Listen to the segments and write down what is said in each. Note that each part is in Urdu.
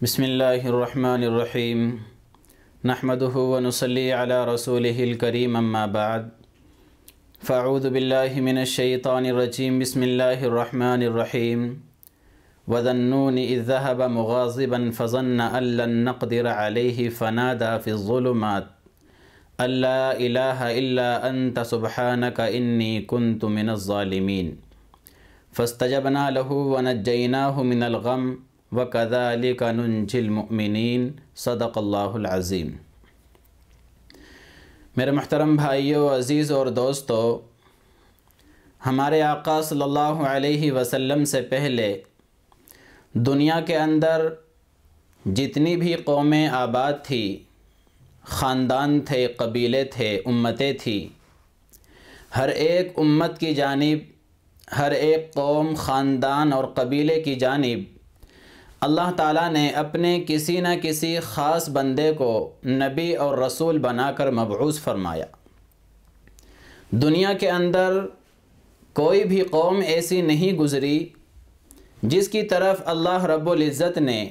بسم الله الرحمن الرحيم نحمده ونصلي على رسوله الكريم أما بعد فأعوذ بالله من الشيطان الرجيم بسم الله الرحمن الرحيم وذا النون إذ ذهب مغاضبا فظن أن لن نقدر عليه فنادى في الظلمات أن لا إله إلا أنت سبحانك إني كنت من الظالمين فاستجبنا له ونجيناه من الغم وَكَذَلِكَ نُنْجِ الْمُؤْمِنِينَ صدق اللہ العظیم۔ میرے محترم بھائیو، عزیز اور دوستو، ہمارے آقا صلی اللہ علیہ وسلم سے پہلے دنیا کے اندر جتنی بھی قومیں آباد تھی، خاندان تھے، قبیلے تھے، امتیں تھی، ہر ایک امت کی جانب، ہر ایک قوم، خاندان اور قبیلے کی جانب اللہ تعالیٰ نے اپنے کسی نہ کسی خاص بندے کو نبی اور رسول بنا کر مبعوث فرمایا۔ دنیا کے اندر کوئی بھی قوم ایسی نہیں گزری جس کی طرف اللہ رب العزت نے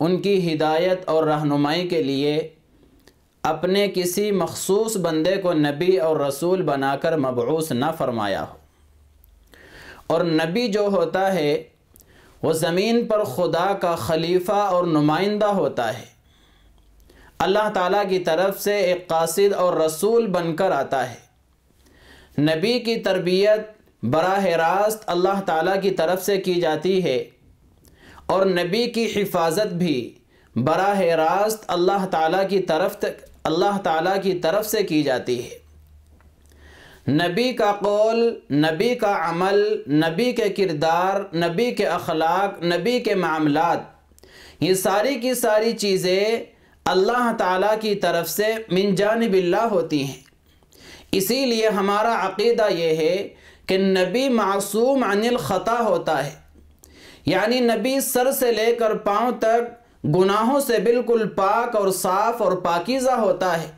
ان کی ہدایت اور رہنمائی کے لیے اپنے کسی مخصوص بندے کو نبی اور رسول بنا کر مبعوث نہ فرمایا ہو۔ اور نبی جو ہوتا ہے وہ زمین پر خدا کا خلیفہ اور نمائندہ ہوتا ہے۔ اللہ تعالیٰ کی طرف سے ایک قاصد اور رسول بن کر آتا ہے۔ نبی کی تربیت براہ راست اللہ تعالیٰ کی طرف سے کی جاتی ہے اور نبی کی حفاظت بھی براہ راست اللہ تعالیٰ کی طرف اللہ تعالیٰ کی طرف سے کی جاتی ہے۔ نبی کا قول، نبی کا عمل، نبی کے کردار، نبی کے اخلاق، نبی کے معاملات، یہ ساری کی ساری چیزیں اللہ تعالیٰ کی طرف سے من جانب اللہ ہوتی ہیں۔ اسی لیے ہمارا عقیدہ یہ ہے کہ نبی معصوم عن الخطا ہوتا ہے۔ یعنی نبی سر سے لے کر پاؤں تک گناہوں سے بالکل پاک اور صاف اور پاکیزہ ہوتا ہے۔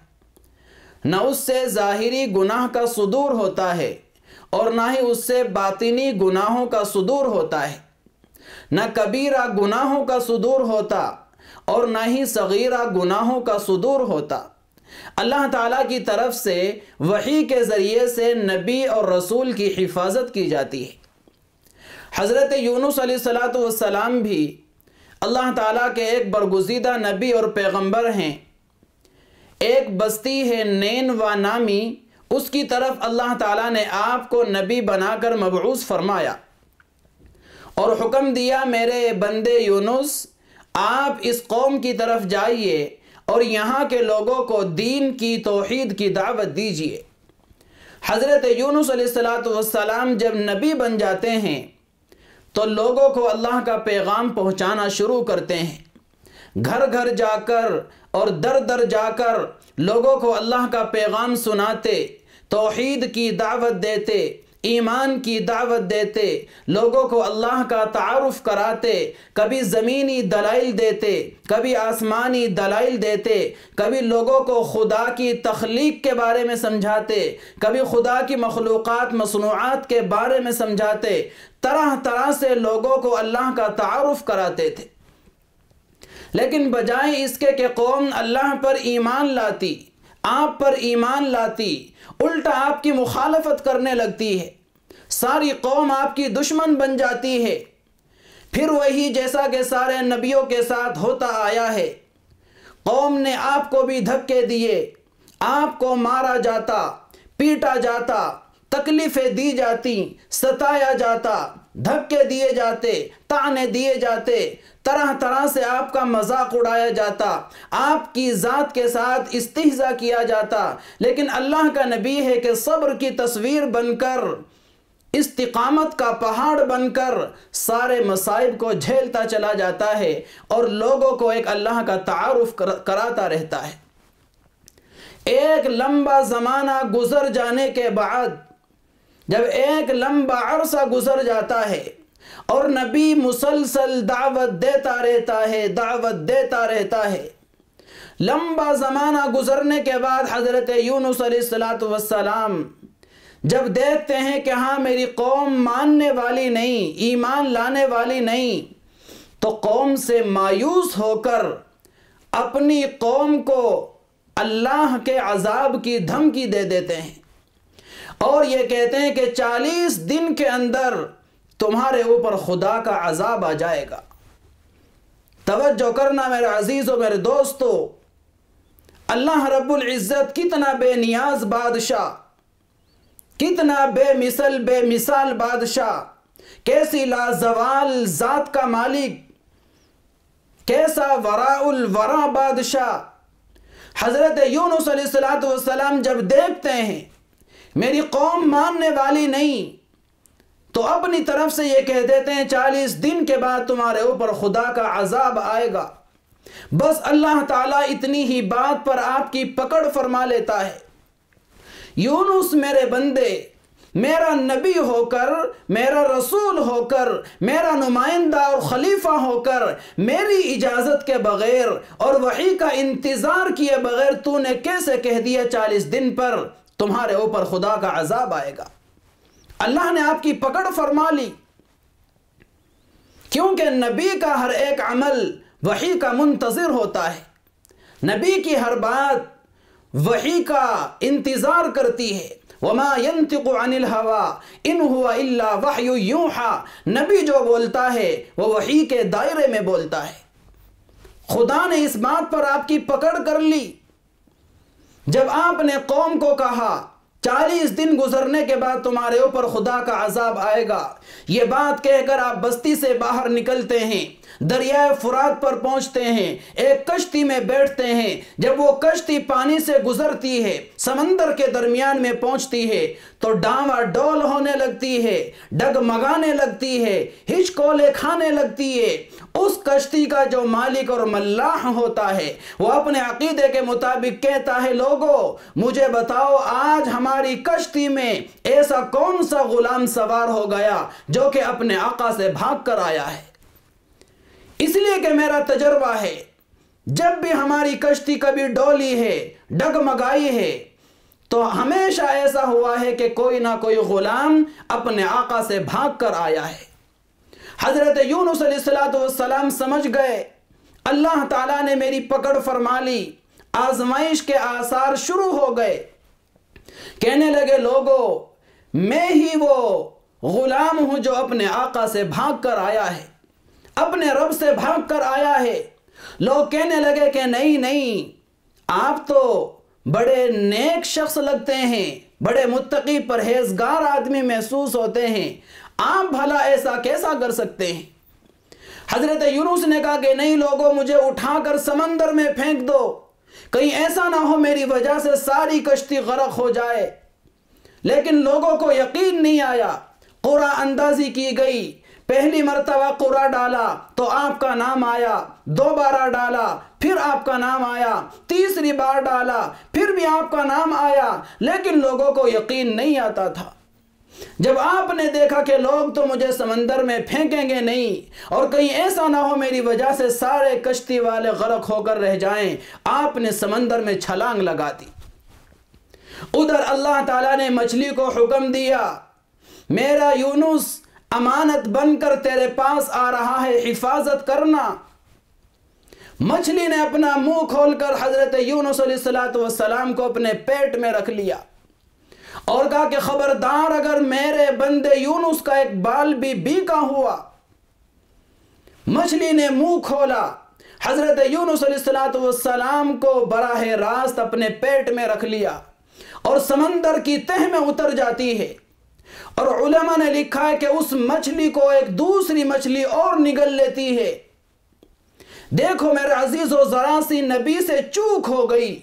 نہ اس سے ظاہری گناہ کا صدور ہوتا ہے اور نہ ہی اس سے باطنی گناہوں کا صدور ہوتا ہے۔ نہ کبیرہ گناہوں کا صدور ہوتا اور نہ ہی صغیرہ گناہوں کا صدور ہوتا۔ اللہ تعالیٰ کی طرف سے وحی کے ذریعے سے نبی اور رسول کی حفاظت کی جاتی ہے۔ حضرت یونس علیہ السلام بھی اللہ تعالیٰ کے ایک برگزیدہ نبی اور پیغمبر ہیں۔ ایک بستی ہے نین و نامی، اس کی طرف اللہ تعالیٰ نے آپ کو نبی بنا کر مبعوث فرمایا۔ اور حکم دیا، میرے بندے یونس، آپ اس قوم کی طرف جائیے اور یہاں کے لوگوں کو دین کی توحید کی دعوت دیجیے۔ حضرت یونس علیہ السلام جب نبی بن جاتے ہیں، تو لوگوں کو اللہ کا پیغام پہنچانا شروع کرتے ہیں۔ گھر گھر جا کر اور در در جا کر لوگوں کو اللہ کا پیغام سناتے، توحید کی دعوت دیتے، ایمان کی دعوت دیتے، لوگوں کو اللہ کا تعارف کراتے، کبھی زمینی دلائل دیتے، کبھی آسمانی دلائل دیتے، کبھی لوگوں کو خدا کی تخلیق کے بارے میں سمجھاتے، کبھی خدا کی مخلوقات، مصنوعات کے بارے میں سمجھاتے، طرح طرح سے لوگوں کو اللہ کا تعارف کراتے تھے۔ لیکن بجائے اس کے کہ قوم اللہ پر ایمان لاتی، آپ پر ایمان لاتی، الٹا آپ کی مخالفت کرنے لگتی ہے۔ ساری قوم آپ کی دشمن بن جاتی ہے۔ پھر وہی جیسا کہ سارے نبیوں کے ساتھ ہوتا آیا ہے۔ قوم نے آپ کو بھی دھکے دیے، آپ کو مارا جاتا، پیٹا جاتا، تکلیفیں دی جاتی، ستایا جاتا دھکے دیے جاتے، تانے دیے جاتے، طرح طرح سے آپ کا مذاق اڑایا جاتا، آپ کی ذات کے ساتھ استحضا کیا جاتا، لیکن اللہ کا نبی ہے کہ صبر کی تصویر بن کر، استقامت کا پہاڑ بن کر سارے مصائب کو جھیلتا چلا جاتا ہے اور لوگوں کو ایک اللہ کا تعارف کراتا رہتا ہے۔ ایک لمبا زمانہ گزر جانے کے بعد جب ایک لمبا عرصہ گزر جاتا ہے اور نبی مسلسل دعوت دیتا رہتا ہے، دعوت دیتا رہتا ہے۔ لمبا زمانہ گزرنے کے بعد حضرت یونس علیہ السلام جب دیکھتے ہیں کہ ہاں میری قوم ماننے والی نہیں، ایمان لانے والی نہیں، تو قوم سے مایوس ہو کر اپنی قوم کو اللہ کے عذاب کی دھمکی دے دیتے ہیں۔ اور یہ کہتے ہیں کہ چالیس دن کے اندر تمہارے اوپر خدا کا عذاب آ جائے گا۔ توجہ کرنا میرے عزیز و میرے دوستو، اللہ رب العزت کتنا بے نیاز بادشاہ، کتنا بے مثل، بے مثال بادشاہ، کیسی لازوال ذات کا مالک، کیسا ورا الورا بادشاہ۔ حضرت یونس علیہ السلام جب دیکھتے ہیں میری قوم ماننے والی نہیں۔ تو اپنی طرف سے یہ کہہ دیتے ہیں، چالیس دن کے بعد تمہارے اوپر خدا کا عذاب آئے گا۔ بس اللہ تعالیٰ اتنی ہی بات پر آپ کی پکڑ فرما لیتا ہے۔ یونس میرے بندے، میرا نبی ہو کر، میرا رسول ہو کر، میرا نمائندہ اور خلیفہ ہو کر، میری اجازت کے بغیر اور وحی کا انتظار کیے بغیر تو نے کیسے کہہ دیا چالیس دن پر؟ تمہارے اوپر خدا کا عذاب آئے گا۔ اللہ نے آپ کی پکڑ فرما لی۔ کیونکہ نبی کا ہر ایک عمل وحی کا منتظر ہوتا ہے۔ نبی کی ہر بات وحی کا انتظار کرتی ہے۔ وما ينطق عن الهوى ان هو الا وحی یوحى نبی جو بولتا ہے، وہ وحی کے دائرے میں بولتا ہے۔ خدا نے اس بات پر آپ کی پکڑ کر لی۔ جب آپ نے قوم کو کہا، چالیس دن گزرنے کے بعد تمہارے اوپر خدا کا عذاب آئے گا۔ یہ بات کہہ کر آپ بستی سے باہر نکلتے ہیں، دریائے فرات پر پہنچتے ہیں، ایک کشتی میں بیٹھتے ہیں۔ جب وہ کشتی پانی سے گزرتی ہے، سمندر کے درمیان میں پہنچتی ہے، تو ڈاما ڈول ہونے لگتی ہے ڈگ مگانے لگتی ہے ہچ کولے کھانے لگتی ہے۔ اس کشتی کا جو مالک اور ملاح ہوتا ہے، وہ اپنے عقیدے کے مطابق کہتا ہے، لوگو، مجھے بتاؤ، آج ہماری کشتی میں ایسا کون سا غلام سوار ہو گیا جو کہ اپنے آقا سے بھاگ کر آیا ہے؟ اس لیے کہ میرا تجربہ ہے، جب بھی ہماری کشتی کبھی ڈولی ہے، ڈگمگائی ہے، تو ہمیشہ ایسا ہوا ہے کہ کوئی نہ کوئی غلام اپنے آقا سے بھاگ کر آیا ہے۔ حضرت یونس علیہ السلام سمجھ گئے۔ اللہ تعالیٰ نے میری پکڑ فرما لی۔ آزمائش کے آثار شروع ہو گئے۔ کہنے لگے لوگوں میں ہی وہ غلام ہوں جو اپنے آقا سے بھاگ کر آیا ہے۔ اپنے رب سے بھاگ کر آیا ہے۔ لوگ کہنے لگے کہ نہیں نہیں، آپ تو بڑے نیک شخص لگتے ہیں، بڑے متقی پرہیزگار آدمی محسوس ہوتے ہیں۔ آپ بھلا ایسا کیسا کر سکتے ہیں؟ حضرت یونس نے کہا کہ نہیں لوگوں مجھے اٹھا کر سمندر میں پھینک دو۔ کہیں ایسا نہ ہو میری وجہ سے ساری کشتی غرق ہو جائے۔ لیکن لوگوں کو یقین نہیں آیا۔ قرآن اندازی کی گئی۔ پہلی مرتبہ قرآ ڈالا تو آپ کا نام آیا۔ دوبارہ ڈالا، پھر آپ کا نام آیا۔ تیسری بار ڈالا، پھر بھی آپ کا نام آیا۔ لیکن لوگوں کو یقین نہیں آتا تھا۔ جب آپ نے دیکھا کہ لوگ تو مجھے سمندر میں پھینکیں گے نہیں، اور کہیں ایسا نہ ہو میری وجہ سے سارے کشتی والے غرق ہو کر رہ جائیں، آپ نے سمندر میں چھلانگ لگا دی۔ ادھر اللہ تعالیٰ نے مچھلی کو حکم دیا، میرا یونس، امانت بن کر تیرے پاس آ رہا ہے، حفاظت کرنا۔ مچھلی نے اپنا منہ کھول کر حضرت یونس علیہ السلام کو اپنے پیٹ میں رکھ لیا۔ اور کہا کہ خبردار اگر میرے بندے یونس کا ایک بال بھی بیکا ہوا، مچھلی نے منہ کھولا، حضرت یونس علیہ السلام کو براہ راست اپنے پیٹ میں رکھ لیا اور سمندر کی تہ میں اتر جاتی ہے۔ اور علماء نے لکھا ہے کہ اس مچھلی کو ایک دوسری مچھلی اور نگل لیتی ہے۔ دیکھو میرے عزیز و ذرا سی نبی سے چوک ہو گئی۔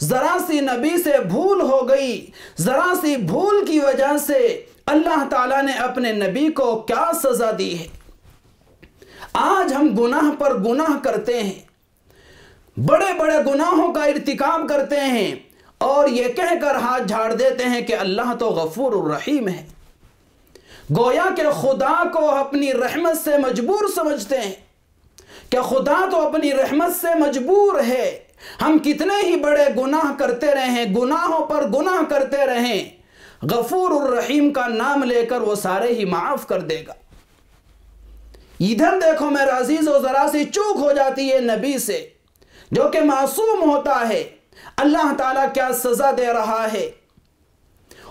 ذرا سی نبی سے بھول ہو گئی، ذرا سی بھول کی وجہ سے اللہ تعالیٰ نے اپنے نبی کو کیا سزا دی ہے؟ آج ہم گناہ پر گناہ کرتے ہیں، بڑے بڑے گناہوں کا ارتکاب کرتے ہیں اور یہ کہہ کر ہاتھ جھاڑ دیتے ہیں کہ اللہ تو غفور الرحیم ہے۔ گویا کہ خدا کو اپنی رحمت سے مجبور سمجھتے ہیں، کہ خدا تو اپنی رحمت سے مجبور ہے۔ ہم کتنے ہی بڑے گناہ کرتے رہیں، گناہوں پر گناہ کرتے رہیں، غفور الرحیم کا نام لے کر وہ سارے ہی معاف کر دے گا۔ ادھر دیکھو میرا عزیز و ذرا سی چوک ہو جاتی ہے نبی سے، جو کہ معصوم ہوتا ہے۔ اللہ تعالیٰ کیا سزا دے رہا ہے۔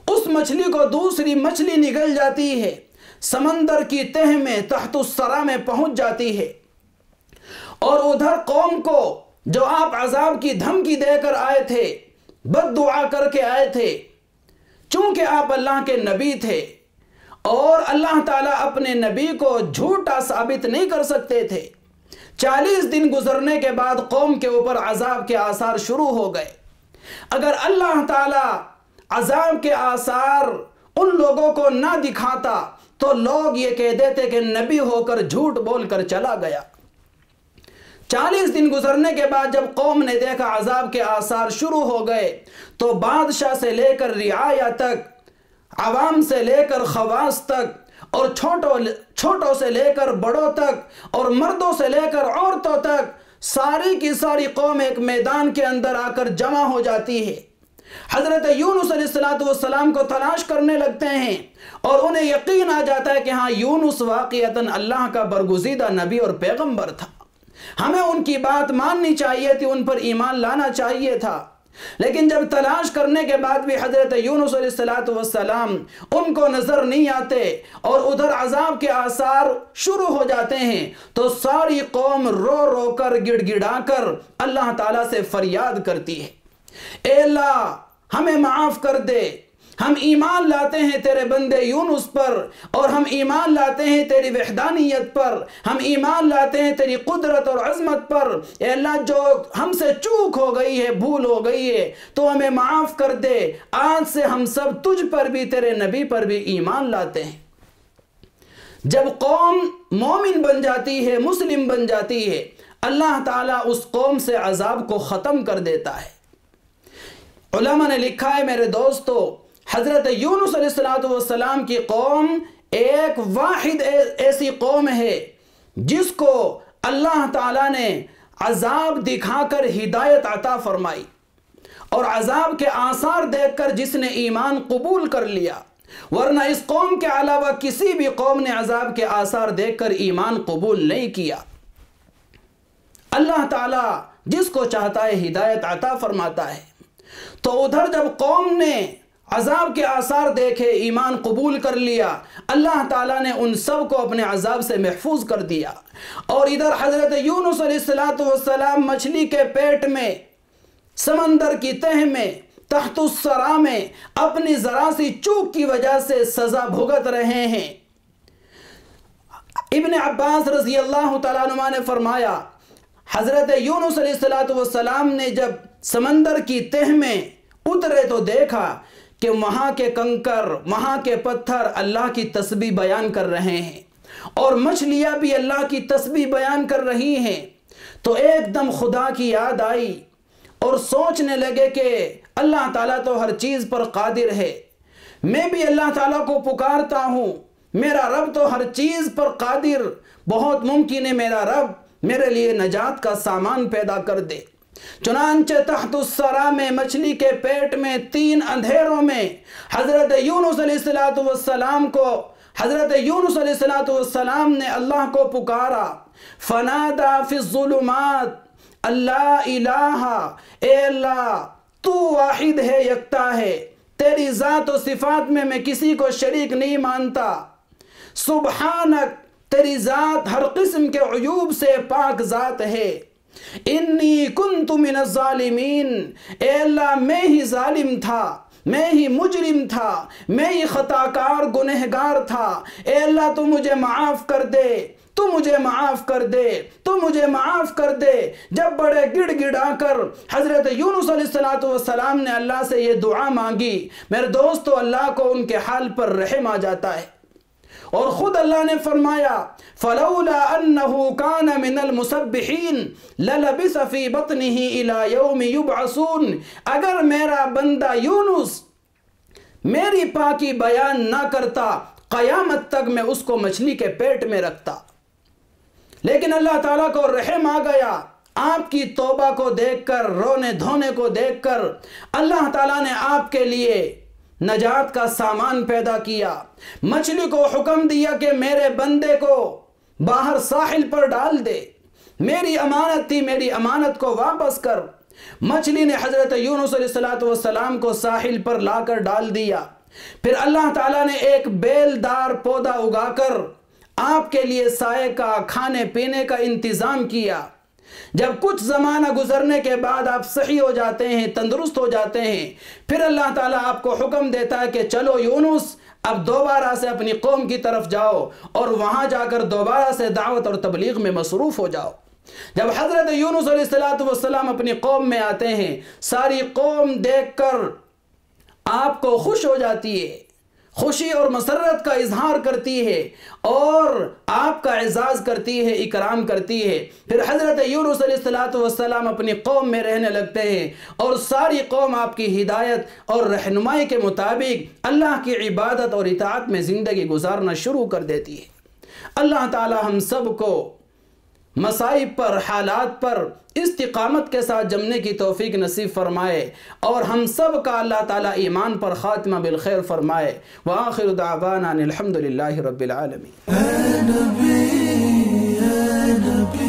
اس مچھلی کو دوسری مچھلی نگل جاتی ہے، سمندر کی تہ میں، تحت السرا میں پہنچ جاتی ہے۔ اور ادھر قوم کو جو آپ عذاب کی دھمکی دے کر آئے تھے، بد دعا کر کے آئے تھے۔ چونکہ آپ اللہ کے نبی تھے اور اللہ تعالیٰ اپنے نبی کو جھوٹا ثابت نہیں کر سکتے تھے۔ چالیس دن گزرنے کے بعد قوم کے اوپر عذاب کے آثار شروع ہو گئے۔ اگر اللہ تعالیٰ عذاب کے آثار ان لوگوں کو نہ دکھاتا، تو لوگ یہ کہہ دیتے کہ نبی ہو کر جھوٹ بول کر چلا گیا۔ چالیس دن گزرنے کے بعد جب قوم نے دیکھا عذاب کے آثار شروع ہو گئے، تو بادشاہ سے لے کر رعایا تک، عوام سے لے کر خواص تک، اور چھوٹوں چھوٹوں سے لے کر بڑوں تک، اور مردوں سے لے کر عورتوں تک، ساری کی ساری قوم ایک میدان کے اندر آ کر جمع ہو جاتی ہے۔ حضرت یونس علیہ السلام کو تلاش کرنے لگتے ہیں، اور انہیں یقین آ جاتا ہے کہ ہاں یونس واقعیتاً اللہ کا برگزیدہ نبی اور پیغمبر تھا۔ ہمیں ان کی بات ماننی چاہیے تھی، ان پر ایمان لانا چاہیے تھا۔ لیکن جب تلاش کرنے کے بعد بھی حضرت یونس علیہ السلام ان کو نظر نہیں آتے اور ادھر عذاب کے آثار شروع ہو جاتے ہیں، تو ساری قوم رو رو کر گڑ گڑا کر اللہ تعالیٰ سے فریاد کرتی ہے۔ اے اللہ، ہمیں معاف کر دے۔ ہم ایمان لاتے ہیں تیرے بندے یونس پر، اور ہم ایمان لاتے ہیں تیری وحدانیت پر، ہم ایمان لاتے ہیں تیری قدرت اور عظمت پر۔ اے اللہ، جو ہم سے چوک ہو گئی ہے، بھول ہو گئی ہے، تو ہمیں معاف کر دے۔ آج سے ہم سب تجھ پر بھی، تیرے نبی پر بھی ایمان لاتے ہیں۔ جب قوم مومن بن جاتی ہے، مسلم بن جاتی ہے، اللہ تعالیٰ اس قوم سے عذاب کو ختم کر دیتا ہے۔ علماء نے لکھا ہے، میرے دوستو حضرت یونس علیہ السلام کی قوم ایک واحد ایسی قوم ہے جس کو اللہ تعالیٰ نے عذاب دکھا کر ہدایت عطا فرمائی اور عذاب کے آثار دیکھ کر جس نے ایمان قبول کر لیا، ورنہ اس قوم کے علاوہ کسی بھی قوم نے عذاب کے آثار دیکھ کر ایمان قبول نہیں کیا۔ اللہ تعالیٰ جس کو چاہتا ہے ہدایت عطا فرماتا ہے۔ تو ادھر جب قوم نے عذاب کے آثار دیکھے، ایمان قبول کر لیا۔ اللہ تعالیٰ نے ان سب کو اپنے عذاب سے محفوظ کر دیا۔ اور ادھر حضرت یونس علیہ السلام مچھلی کے پیٹ میں، سمندر کی تہ میں تحت السرا میں اپنی ذرا سی چوک کی وجہ سے سزا بھگت رہے ہیں۔ ابن عباس رضی اللہ تعالیٰ عنہ نے فرمایا، حضرت یونس علیہ السلام نے جب سمندر کی تہ میں اترے تو دیکھا کہ وہاں کے کنکر، وہاں کے پتھر اللہ کی تسبیح بیان کر رہے ہیں۔ اور مچھلیاں بھی اللہ کی تسبیح بیان کر رہی ہیں۔ تو ایک دم خدا کی یاد آئی اور سوچنے لگے کہ اللہ تعالیٰ تو ہر چیز پر قادر ہے۔ میں بھی اللہ تعالیٰ کو پکارتا ہوں۔ میرا رب تو ہر چیز پر قادر۔ بہت ممکن ہے میرا رب میرے لیے نجات کا سامان پیدا کر دے۔ چنانچہ تحت السرا میں مچھلی کے پیٹ میں تین اندھیروں میں حضرت یونس علیہ السلام کو، حضرت یونس علیہ السلام نے اللہ کو پکارا۔ فنادا فی الظلمات، اللہ الہ، اے اللہ، تو واحد ہے، یکتا ہے۔ تیری ذات و صفات میں میں کسی کو شریک نہیں مانتا۔ سبحانک، تیری ذات ہر قسم کے عیوب سے پاک ذات ہے۔ انی کنت من الظالمین اے اللہ، میں ہی ظالم تھا، میں ہی مجرم تھا، میں ہی خطاکار، گنہگار تھا۔ اے اللہ، تو مجھے معاف کر دے، تو مجھے معاف کر دے، تو مجھے معاف کر دے۔ جب بڑے گڑ گڑا کر حضرت یونس علیہ السلام نے اللہ سے یہ دعا مانگی، میرے دوستو، اللہ کو ان کے حال پر رحم آ جاتا ہے۔ اور خود اللہ نے فرمایا، فلولا انه كان من المسبحين للبث في بطنه الى يوم يبعثون۔ اگر میرا بندہ یونس میری پاکی بیان نہ کرتا، قیامت تک میں اس کو مچھلی کے پیٹ میں رکھتا۔ لیکن اللہ تعالیٰ کو رحم آ گیا۔ آپ کی توبہ کو دیکھ کر، رونے دھونے کو دیکھ کر، اللہ تعالیٰ نے آپ کے لیے نجات کا سامان پیدا کیا۔ مچھلی کو حکم دیا کہ میرے بندے کو باہر ساحل پر ڈال دے۔ میری امانت تھی، میری امانت کو واپس کر۔ مچھلی نے حضرت یونس علیہ السلام کو ساحل پر لا کر ڈال دیا۔ پھر اللہ تعالیٰ نے ایک بیل دار پودا اگا کر آپ کے لیے سائے کا کھانے پینے کا انتظام کیا۔ جب کچھ زمانہ گزرنے کے بعد آپ صحیح ہو جاتے ہیں، تندرست ہو جاتے ہیں، پھر اللہ تعالیٰ آپ کو حکم دیتا ہے کہ چلو یونس، اب دوبارہ سے اپنی قوم کی طرف جاؤ اور وہاں جا کر دوبارہ سے دعوت اور تبلیغ میں مصروف ہو جاؤ۔ جب حضرت یونس علیہ السلام اپنی قوم میں آتے ہیں، ساری قوم دیکھ کر آپ کو خوش ہو جاتی ہے۔ خوشی اور مسرت کا اظہار کرتی ہے اور آپ کا اعزاز کرتی ہے، اکرام کرتی ہے۔ پھر حضرت یونس علیہ السلام اپنی قوم میں رہنے لگتے ہیں اور ساری قوم آپ کی ہدایت اور رہنمائی کے مطابق اللہ کی عبادت اور اطاعت میں زندگی گزارنا شروع کر دیتی ہے۔ اللہ تعالی ہم سب کو مصائب پر، حالات پر استقامت کے ساتھ جمنے کی توفیق نصیب فرمائے اور ہم سب کا اللہ تعالیٰ ایمان پر خاتمہ بالخیر فرمائے۔ وآخر دعوانا الحمدللہ رب العالمین۔ اے نبی اے نبی